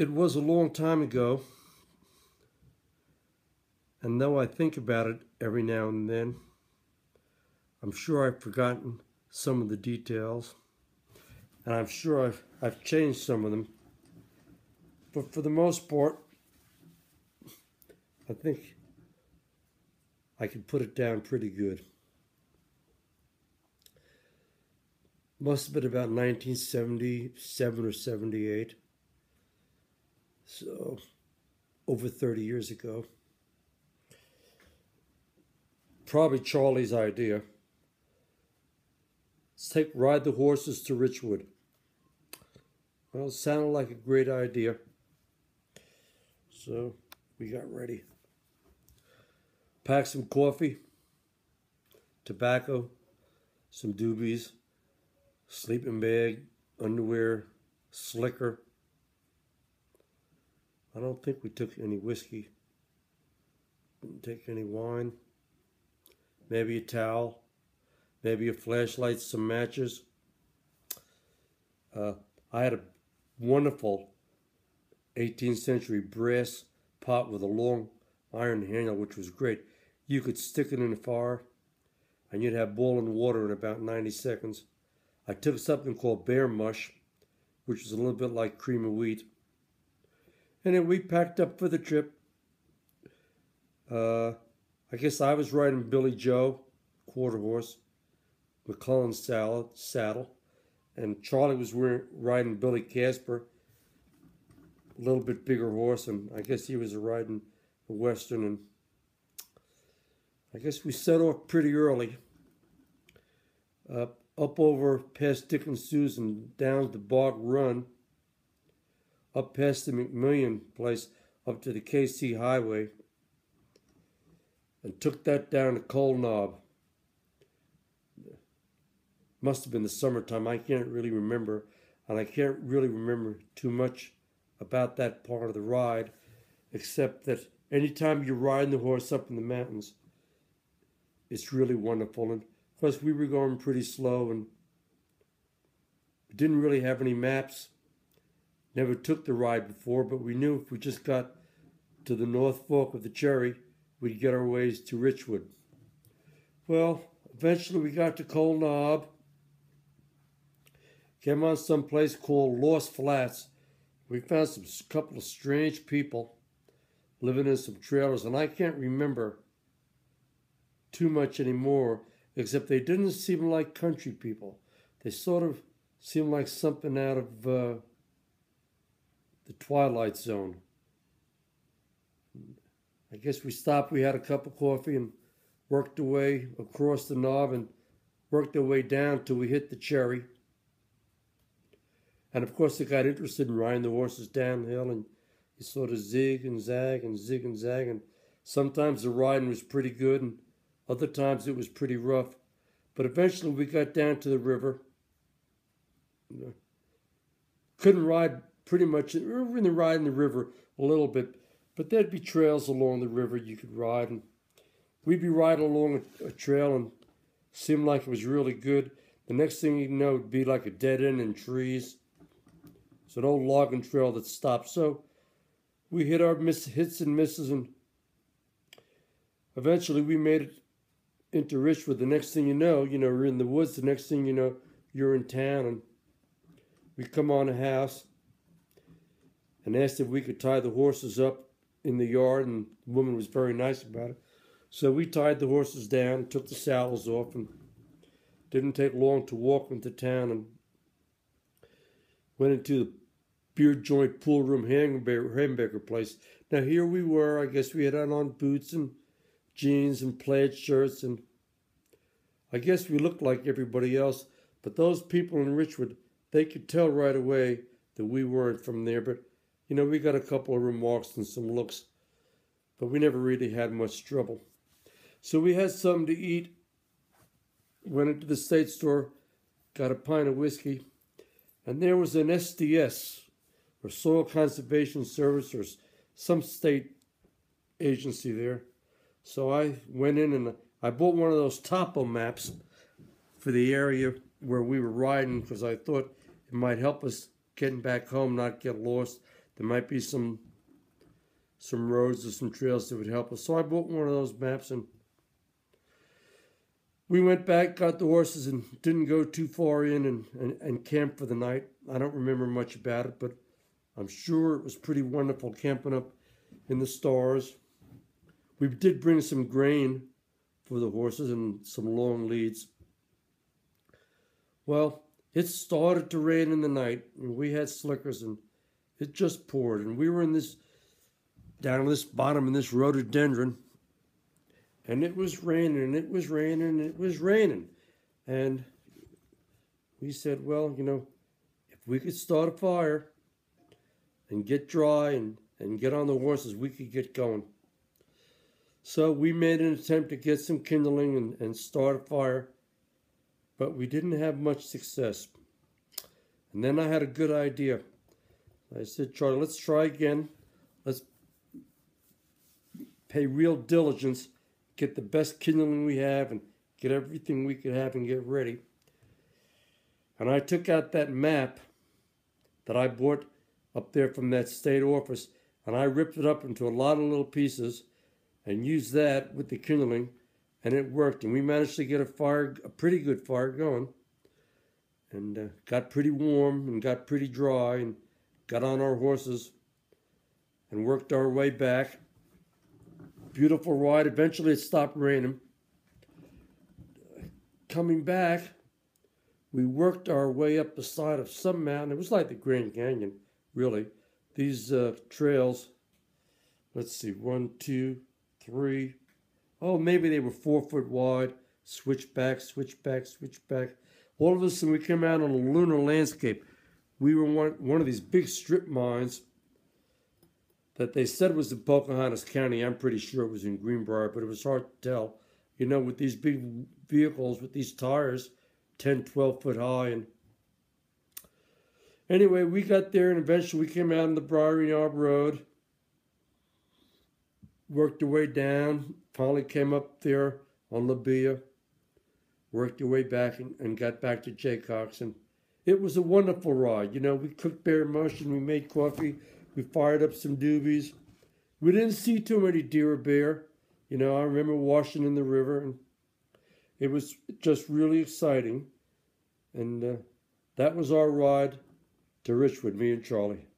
It was a long time ago, and though I think about it every now and then, I'm sure I've forgotten some of the details, and I'm sure I've, I've changed some of them. But for the most part, I think I can put it down pretty good. Must have been about 1977 or 78. So, over 30 years ago. Probably Charlie's idea. Let's take Ride the Horses to Richwood. Well, sounded like a great idea. So, we got ready. Packed some coffee, tobacco, some doobies, sleeping bag, underwear, slicker. I don't think we took any whiskey. Didn't take any wine. Maybe a towel. Maybe a flashlight, some matches. Uh, I had a wonderful 18th century brass pot with a long iron handle, which was great. You could stick it in the fire and you'd have boiling water in about 90 seconds. I took something called bear mush, which is a little bit like cream of wheat. And then we packed up for the trip. Uh, I guess I was riding Billy Joe, quarter horse, McClellan saddle, saddle, and Charlie was riding Billy Casper, a little bit bigger horse, and I guess he was riding a Western. And I guess we set off pretty early, uh, up over past Dick and Susan, down the Bog Run up past the McMillian place up to the KC Highway and took that down to Cold Knob. Must have been the summertime. I can't really remember, and I can't really remember too much about that part of the ride, except that anytime you're riding the horse up in the mountains, it's really wonderful. And of course, we were going pretty slow and didn't really have any maps Never took the ride before, but we knew if we just got to the North Fork of the Cherry, we'd get our ways to Richwood. Well, eventually we got to Cold Knob, came on some place called Lost Flats. We found some couple of strange people living in some trailers, and I can't remember too much anymore, except they didn't seem like country people. They sort of seemed like something out of uh, the Twilight Zone. I guess we stopped, we had a cup of coffee and worked our way across the knob and worked our way down till we hit the cherry. And of course, I got interested in riding the horses downhill and you sort of zig and zag and zig and zag. And sometimes the riding was pretty good and other times it was pretty rough. But eventually we got down to the river. Couldn't ride pretty much in the ride in the river a little bit, but there'd be trails along the river you could ride, and we'd be riding along a, a trail and seemed like it was really good. The next thing you know, it'd be like a dead end in trees. It's an old logging trail that stopped. So we hit our miss, hits and misses, and eventually we made it into Richwood. The next thing you know, you know, we're in the woods. The next thing you know, you're in town, and we come on a house and asked if we could tie the horses up in the yard, and the woman was very nice about it. So we tied the horses down, took the saddles off, and didn't take long to walk into town and went into the beer joint pool room hamburger, place. Now here we were. I guess we had on boots and jeans and plaid shirts, and I guess we looked like everybody else. But those people in Richwood, they could tell right away that we weren't from there. But you know, we got a couple of remarks and some looks, but we never really had much trouble. So we had something to eat, went into the state store, got a pint of whiskey, and there was an SDS, or Soil Conservation Service, or some state agency there. So I went in and I bought one of those topo maps for the area where we were riding because I thought it might help us getting back home, not get lost. There might be some some roads or some trails that would help us. So I bought one of those maps and we went back, got the horses, and didn't go too far in and, and, and camped for the night. I don't remember much about it, but I'm sure it was pretty wonderful camping up in the stars. We did bring some grain for the horses and some long leads. Well, it started to rain in the night, and we had slickers, and it just poured. And we were in this, down this bottom in this rhododendron, and it was raining, and it was raining, and it was raining. And we said, well, you know, if we could start a fire and get dry and, and get on the horses, we could get going. So we made an attempt to get some kindling and, and start a fire but we didn't have much success. And then I had a good idea. I said, Charlie, let's try again. Let's pay real diligence, get the best kindling we have, and get everything we could have and get ready. And I took out that map that I bought up there from that state office, and I ripped it up into a lot of little pieces and used that with the kindling and it worked. And we managed to get a fire, a pretty good fire going, and uh, got pretty warm and got pretty dry, and got on our horses and worked our way back. Beautiful ride. Eventually, it stopped raining. Coming back, we worked our way up the side of some mountain. It was like the Grand Canyon, really. These uh, trails, let's see, one, two, three, oh, maybe they were four foot wide, switch back, switch back, switch back. All of a sudden, we came out on a lunar landscape. We were one, one of these big strip mines that they said was in Pocahontas County. I'm pretty sure it was in Greenbrier, but it was hard to tell. You know, with these big vehicles, with these tires, 10, 12 foot high. And anyway, we got there and eventually we came out on the Briar Knob Road worked our way down, finally came up there on Lobelia, worked our way back and, and got back to Jacox. And it was a wonderful ride. You know, we cooked bear mush and we made coffee, we fired up some doobies. We didn't see too many deer or bear. You know, I remember washing in the river, and it was just really exciting. And uh, that was our ride to Richwood, me and Charlie.